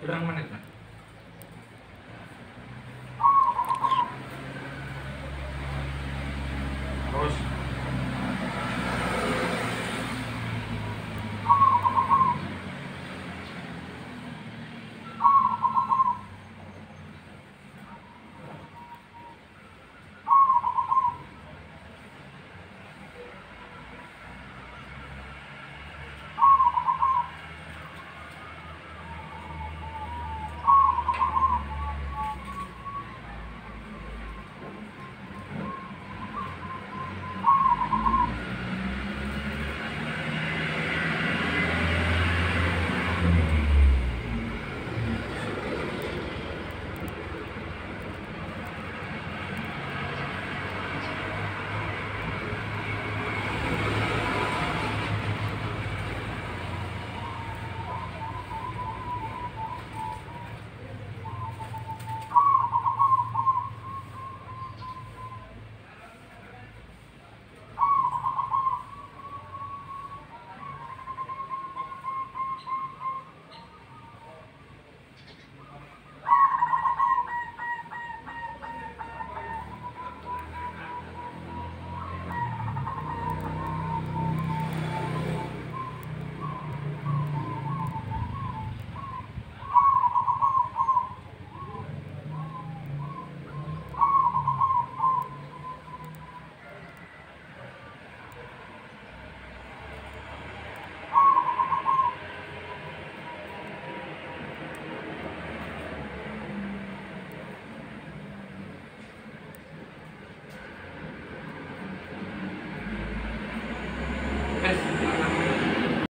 kurang menit